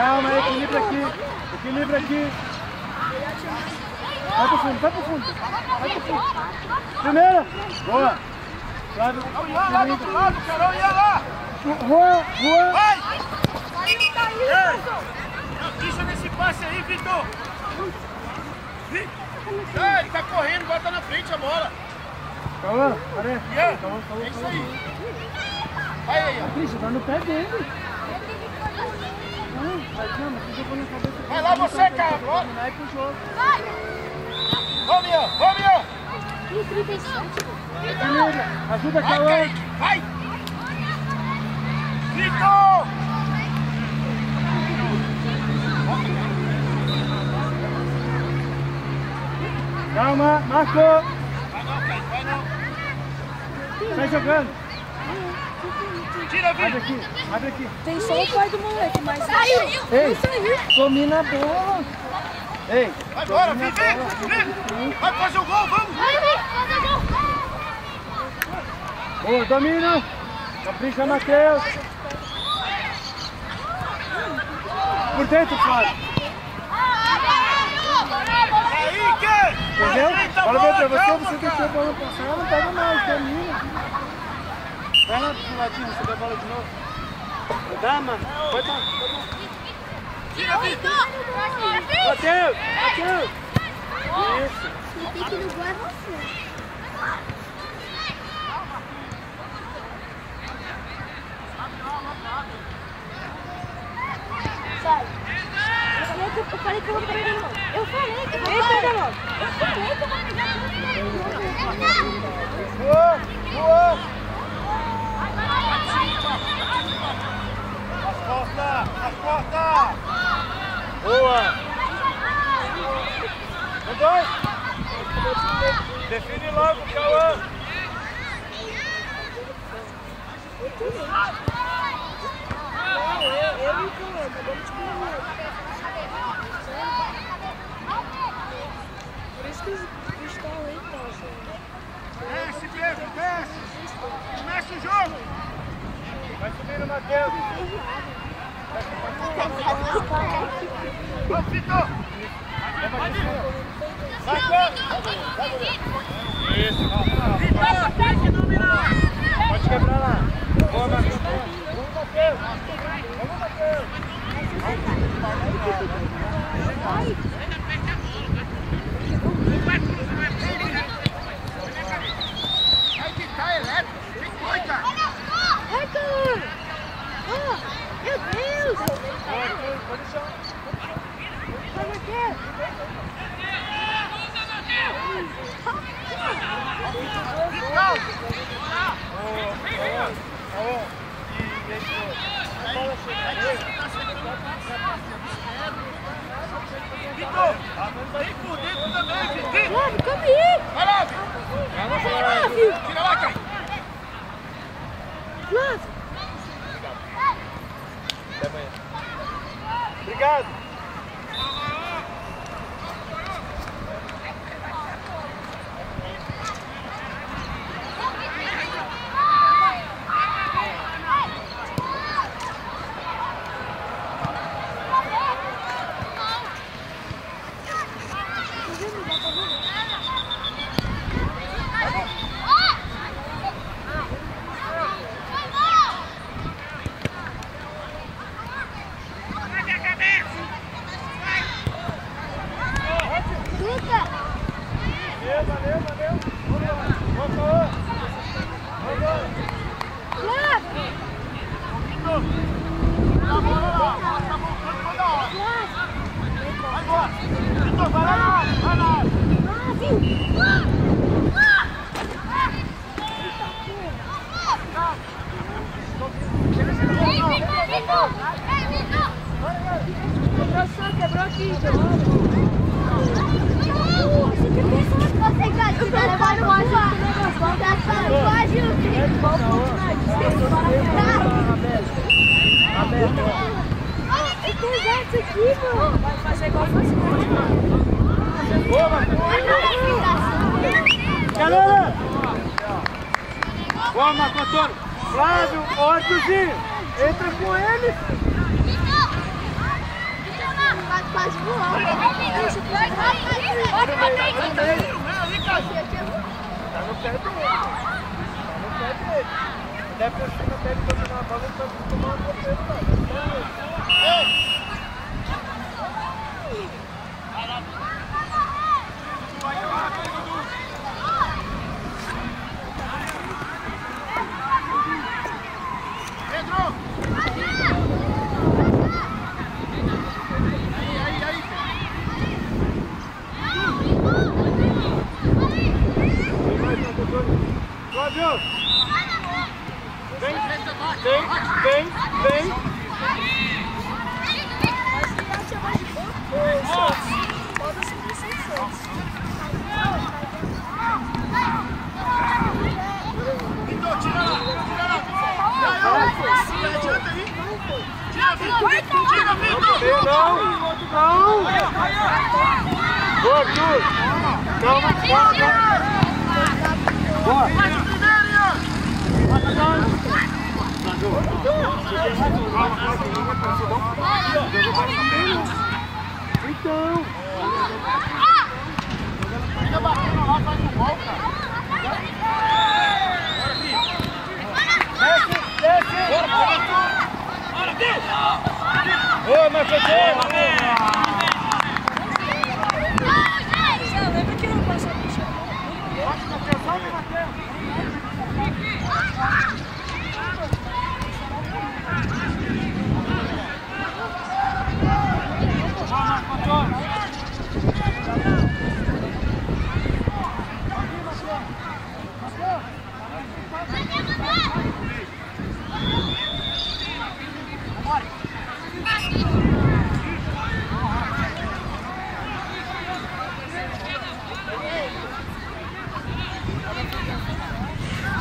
Calma, equilíbrio aqui. Equilíbrio aqui. Vai pro fundo, vai pro fundo. Vai pro fundo. Primeira. Boa. Flávio. Lá do lado, Carol, ia lá. Rua, rua. Vai. Deixa nesse passe aí, Vitor. Vi- Ah, ele tá correndo, bota na frente a bola. Calma, parece. Ian, Calma, calma, é isso calma. aí. Vai aí, ó. Tá no pé dele. Vai lá você, cara, e pro jogo. Vamos, Ian, vamos, Ian. Ajuda, Vai, Cauã. Kaique, vai. Vitor. Calma, marcou. Vai não, vai não. Sai jogando. Tira, Abre Vitor. aqui, abre aqui. Tem só o pai do moleque, mas. Saiu! Ei, domina a bola. Ei, Vai embora, domina vem, a vem, bola. vem. Vai fazer o gol, vamos. Boa, domina. Capricha, Matheus. Por dentro, Flávio. Aí, que? Entendeu? Fala pra você, calma, você deixou a bola passar, não pega mais, domina. Vai lá pro ladinho, receber a bola de novo. Dá, mano. Pode dar. Tira, Vitor. Matheus, Matheus. Isso. Quem tem que no gol é você. Sai. Eu falei que eu falei que eu vou pegar de novo. Eu falei que eu vou pegar de novo. Eu falei que eu vou pegar de novo. Boa, boa. As costas. Boa. Um, dois. Define logo, Cauã. Não, eu, eu e o Cauã, acabamos de correr. Por isso que os estão aí, nossa. Desce, Pedro, desce. Começa o jogo. Vai subindo, Matheus. Pode quebrar lá. Boa, Matheus. Vamos, Matheus. Vamos, Matheus. Vai que tá elétrico. Que foi, cara? Ai, Cauã. Oh, meu Deus. Pode deixar. Vai, Matheus. Cauã. E esse a bola chega nele. Vitor, vem por dentro também, Vitor. Calma aí. Vai lá, Vitor. Flávio. Tira lá, Caio. Flávio. Até amanhã. Obrigado. Luca. Valeu, valeu, valeu. Vamos lá. Boa, Cauã. Vamos lá. Flávio. A bola lá. Passa a mão toda hora. Flávio. Vai embora. Vitor, vai lá. Vai lá. Flávio. Quebrou só, quebrou aqui, Você quer que tá levando uma Tá salvagem o Olha que aqui. Vai fazer igual faz! Boa, Marco Antônio. Flávio, ó, Arthurzinho. Entra com ele quase voando. Isso, Pode. Tá no pé dele. Tá no pé dele. Até por cima dele dominar a bola, ele tá tomando o pé dele. Vai Ei! vai lá, vai lá. Boa, Arthur. Calma, calma. Boa. Então. Fica batendo lá, faz um gol, cara. Desce, desce. Bora, Vitor. Boa, Marcelo. Lembra que não passou por chão?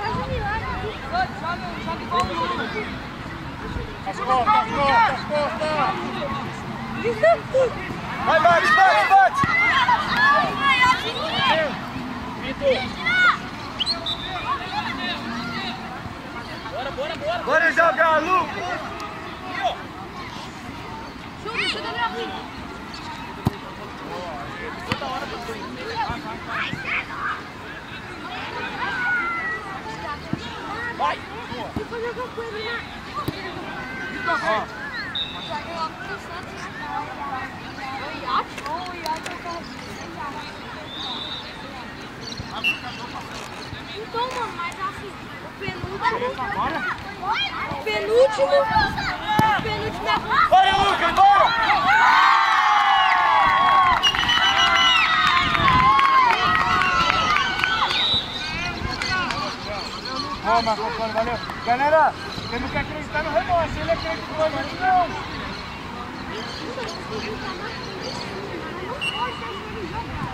Faz um milagre aqui. Joga, joga igual o Lula. As costas, as costas, as costas. Vai, bate, bate, bate. Bora jogar, Lucas. Chuta, chuta meu filho. Vai. E foi jogar com ele na... Vitor, vem. O iate? O iate é o carro. Então, mano, mas assim, o penúltimo... O penúltimo... O penúltimo é... Bora, Lucas, bora. Boa, Marco Antônio, valeu. Galera, temos que acreditar no remorso. Ele acreditou, mas não. Bora, Lucas. Cata aí. Olha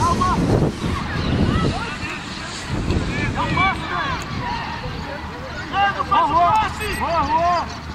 o Galto. Pedro, faz o passe! Boa, Juan.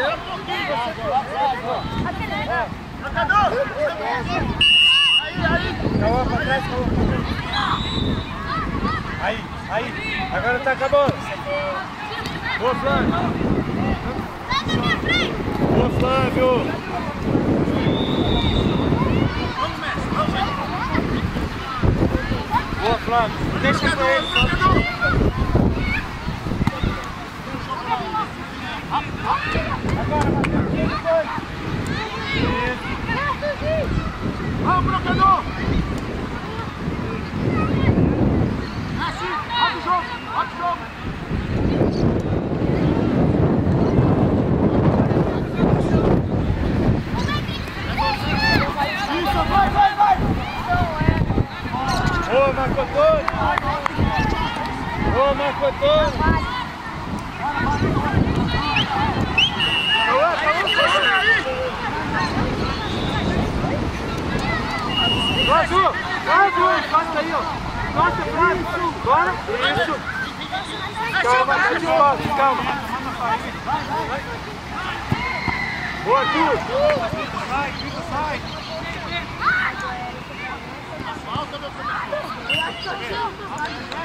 Acelera um pouquinho, você pô. Acelera. Marcador! Aí, aí. Calma, pra trás, calma, pra trás. Aí, aí. Agora tá acabando. Boa, Flávio. Sai da minha frente. Boa, Flávio. Vamos, mestre. Vamos, mestre. Boa, Flávio. Deixa com ele, brocador! É assim, roda o jogo, roda o jogo. Vai, vai, vai! Boa, Marco Antônio. Cauã, Cauã, Cauã. Flávio, Flávio, encosta aí, ó. Encosta, Flávio. Bora. Isso. Calma, tá de volta, calma. Boa, tu. Sai, fica, sai. Valeu,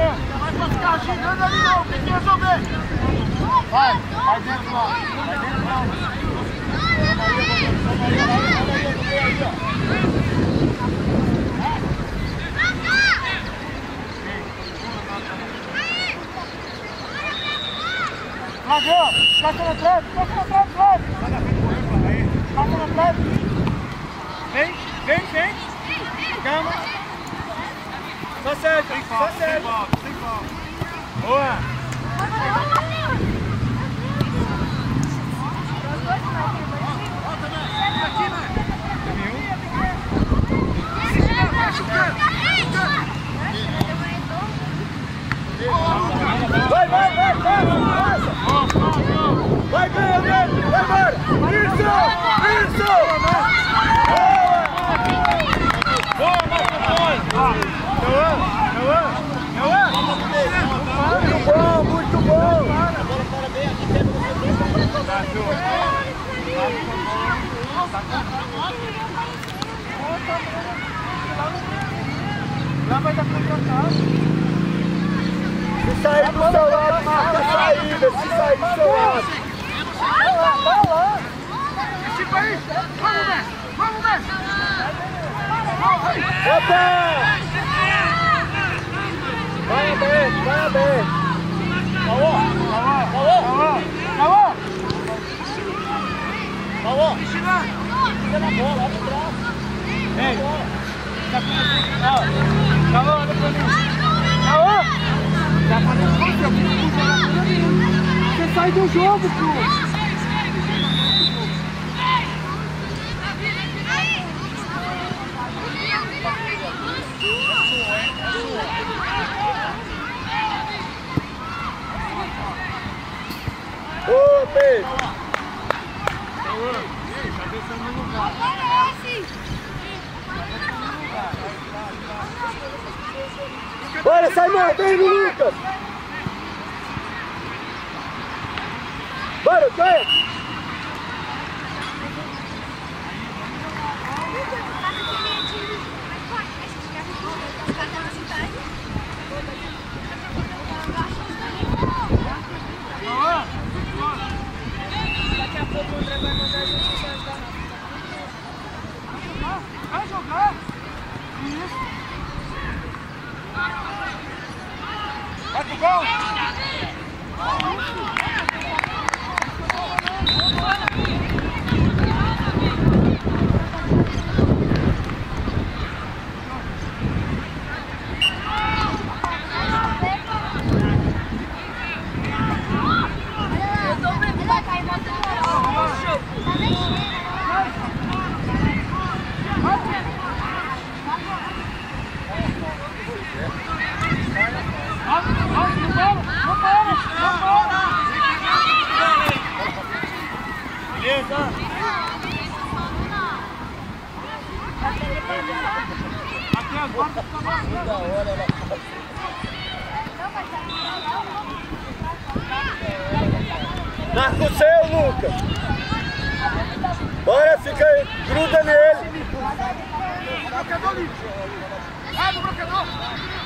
Vai pra ficar girando ali não, tem que resolver! Vai, vai dentro lá, vai dentro lá. Flávio, passa na trave, passa na trave, Flávio. Passa na trave. Vem, vem, vem. Calma. Só certo, só certo. Boa. Vai, vai, vai, vai, passa. Vai, ganha, ganha, vai embora. Isso, isso. Boa. Boa, Marco Antônio. Cauã, Cauã, Cauã. Muito bom, muito bom. Tá, Lá vai dar pra trocar. Se sair do seu lado, marca a saída. Se sair do seu lado. Vai lá, vai lá. Tipo aí, vamos, Messi! Vamos, Messi! Opa! Vai aberto, vai aberto. Alô! Alô! Alô! Alô! Alô, Cristina! Fica na bola, abre o braço. Ei! Tá com! Alô, olha pra mim! Alô! Tá ali. Você sai do jogo, pô! Pedro. Bora, Simão, vem, Lucas. Bora, vai. Daqui a pouco o André vai mandar a gente jantar. Vai jogar! Isso! Vai pro gol! Eu tô preparada, vai mostrar. Vai, vai, não para! Não para! Não para! Beleza? Aqui agora tá bom. Da hora, ela com o seu, Lucas. Bora, fica aí, gruda nele. Vai no bloqueador!